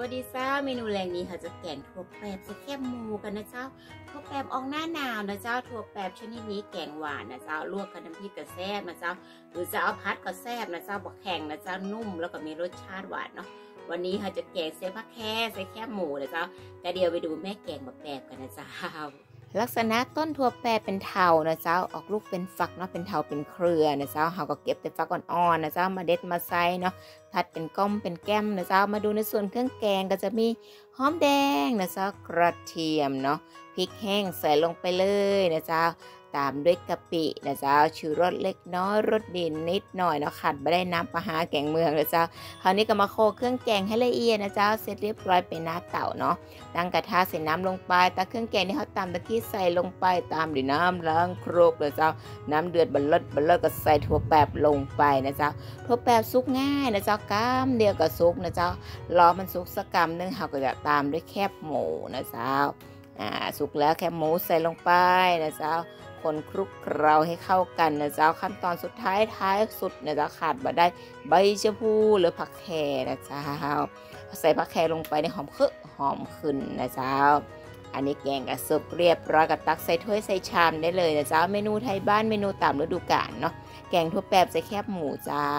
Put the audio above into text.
วัสดีจ้าเมนูแรงนี้ค่ะจะแกงถั่วแปบใส่แคบหมูกันนะเจ้าถั่วแปบออกหน้าหนาวนะเจ้าถั่วแปบชนิดนี้แกงหวานนะเจ้าลวกกับน้ำพริกกับแซ่บนะเจ้า หรือจะเอาพัดก็แซ่บนะเจ้าบอกแข็งนะเจ้านุ่มแล้วก็มีรสชาติหวานเนาะวันนี้ค่ะจะแกงเส่ผักแค่ใส่แคบหมูนะเจ้ากระเดียวไปดูแม่แกงแบบแปบกันนะเจ้า ลักษณะต้นทั่วแปรเป็นเถานะเจ้าออกลูกเป็นฝักเนาะเป็นเถาเป็นเครือนะเจ้าเราก็เก็บแต่ฝักอ่อนๆนะเจ้ามาเด็ดมาใส่เนาะผัดเป็นก้อมเป็นแก้มนะเจ้ามาดูในส่วนเครื่องแกงก็จะมีหอมแดงนะเจ้ากระเทียมเนาะพริกแห้งใส่ลงไปเลยนะเจ้า ตามด้วยกะปินะเจ้าชูรสเล็กน้อยรสดีนิดหน่อยเนาะขัดไม่ได้น้ำปลาหาแกงเมืองนะเจ้าคราวนี้ก็มาโคเครื่องแกงให้ละเอียดนะเจ้าเสร็จเรียบร้อยเป็นหน้าเต่าเนาะตั้งกระทะใส่น้ำลงไปตาเครื่องแกงที่เขาตำตะกี้ใส่ลงไปตามด้วยน้ำล้างโครกนะเจ้าน้ำเดือดบัลลดบัลลดก็ใส่ถั่วแปบลงไปนะเจ้าถั่วแปบซุกง่ายนะเจ้ากล้ามเดียวกับซุกนะเจ้ารอมันซุกสักกำนึงเขาก็จะตามด้วยแคบหมูนะเจ้าอ่าสุกแล้วแคบหมูใส่ลงไปนะเจ้า คนคลุกเคล้าให้เข้ากันนะเจ้าขั้นตอนสุดท้ายท้ายสุดนะเจ้าขาดบ่ได้ใบชะพูหรือผักแครนะเจ้าใส่ผักแครลงไปในหอมคึหอมขึ้นนะเจ้าอันนี้แกงกระสุกเรียบร้อยกับตักใส่ถ้วยใส่ชามได้เลยนะเจ้าเมนูไทยบ้านเมนูตามฤดูกาลเนาะแกงทั่วแปบใส่แคบหมูเจ้า